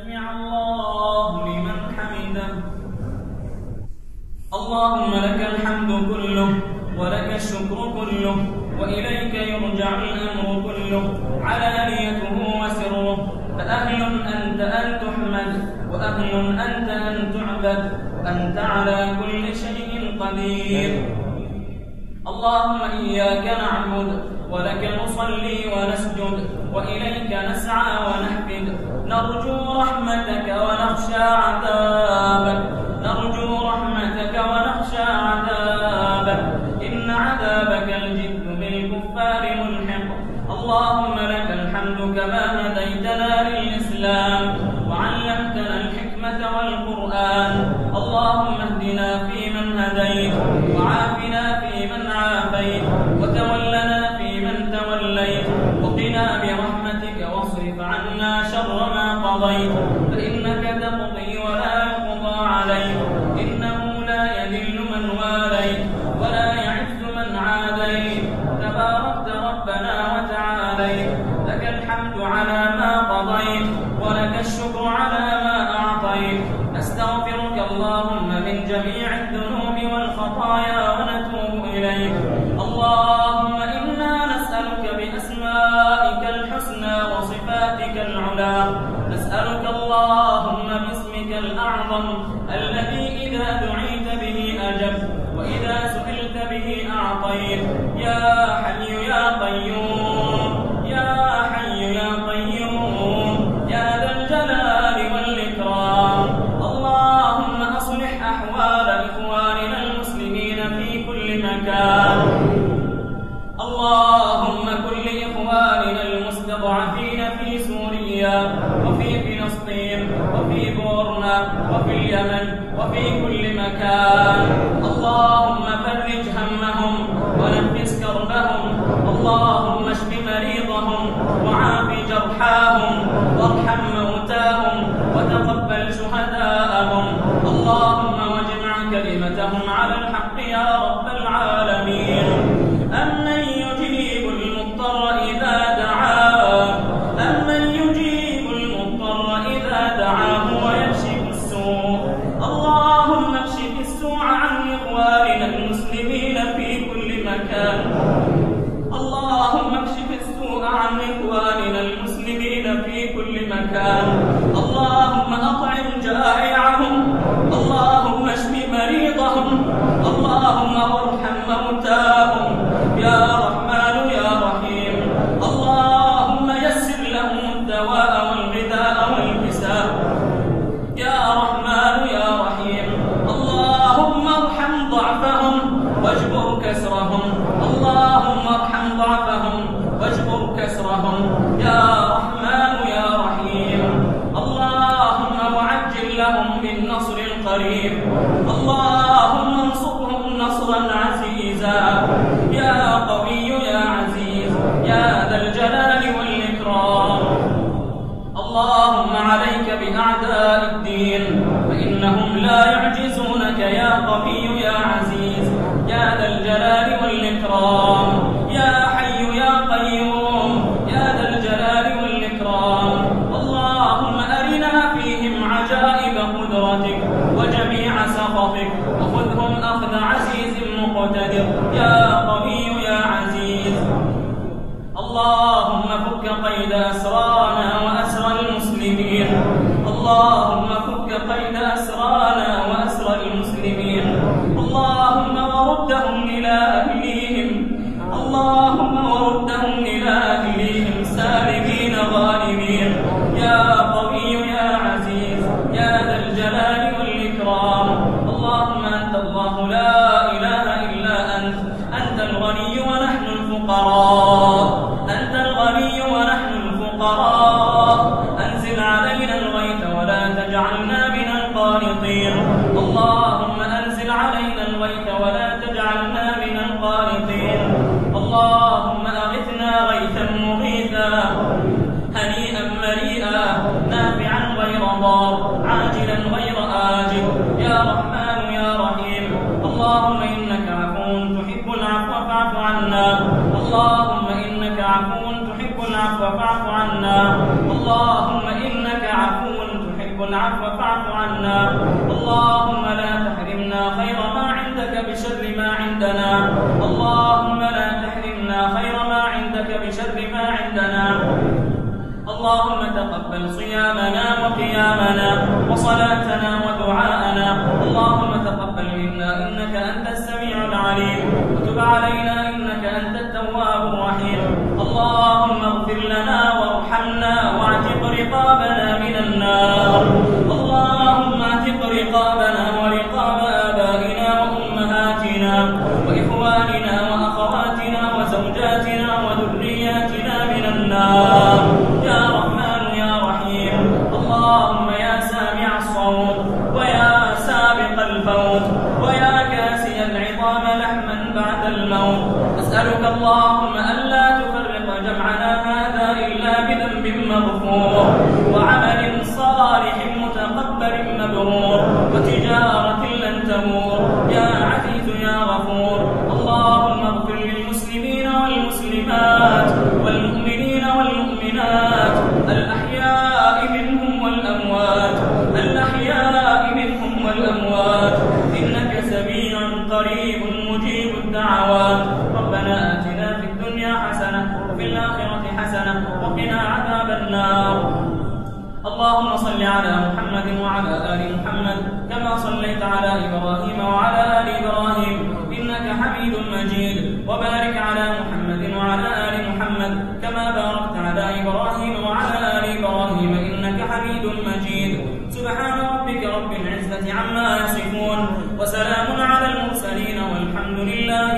سمع الله لمن حمده. اللهم لك الحمد كله ولك الشكر كله وإليك يرجع الأمر كله. علانيته وسره. فأهل أنت أن تحمد وأهل أنت أن تعبد وأنت على كل شيء قدير. اللهم إياك نعبد ولك نصلي ونسجد وإليك نسعى ونحفد نرجو رحمتك ونخشى عذابك. نرجو رحمتك ونخشى عذابك. إن عذابك الجد بالكفار ملحق. اللهم لك الحمد كما هديتنا للإسلام. وعلمتنا الحكمة والقرآن. اللهم اهدنا فيمن هديت. نستغفرك اللهم من جميع الذنوب والخطايا ونتوب إليك. اللهم إنا نسألك بأسمائك الحسنى وصفاتك العلى. نسألك اللهم باسمك الأعظم الذي إذا دعيت به أجبت وإذا سئلت به أعطيت. يا المستضعفين في سوريا وفي فلسطين وفي بورما وفي اليمن وفي كل مكان. اللهم فرج همهم ونفس كربهم. اللهم المسلمين في كل مكان. اللهم اكشف السوء عن إخواننا المسلمين في كل مكان. اللهم أطعم جائعهم. اللهم اشف مريضهم. اللهم وارحم لهم بالنصر القريب اللهم انصرهم نصرا عزيزا. يا قوي يا عزيز. يا ذا الجلال والإكرام. اللهم عليك بأعداء الدين. فإنهم لا يعجزونك يا قوي يا عزيز. يا ذا الجلال والإكرام. اللهم فك قيد أسرانا وأسرى المسلمين. اللهم فك قيد أسرانا وأسرى المسلمين. اللهم وردهم إلى عفو تحب العفو فاعف عنا اللهم إنك عفو تحب العفو فاعف عنا. اللهم لا تحرمنا خير ما عندك بشر ما عندنا. اللهم لا تحرمنا خير ما عندك بشر ما عندنا. اللهم تقبل صيامنا وقيامنا وصلاتنا ودعاءنا. اللهم تقبل منا إنك أنت السميع العليم. وتب علينا إنك أنت التواب الرحيم. اللهم اغفر وذرياتنا من النار. يا رحمن يا رحيم. اللهم يا سامع الصوت ويا سابق الفوت ويا كاسي العظام لحما بعد الموت. أسألك اللهم ألا تفرق جمعنا هذا إلا بذنب مغفور وعمل صالح متقبل مبرور وتجارة لن تمور على محمد وعلى آل محمد كما صليت على إبراهيم وعلى آل إبراهيم إنك حميد مجيد. وبارك على محمد وعلى آل محمد كما باركت على إبراهيم وعلى آل إبراهيم إنك حميد مجيد. سبحان ربك رب العزة عما يصفون وسلام على المرسلين والحمد لله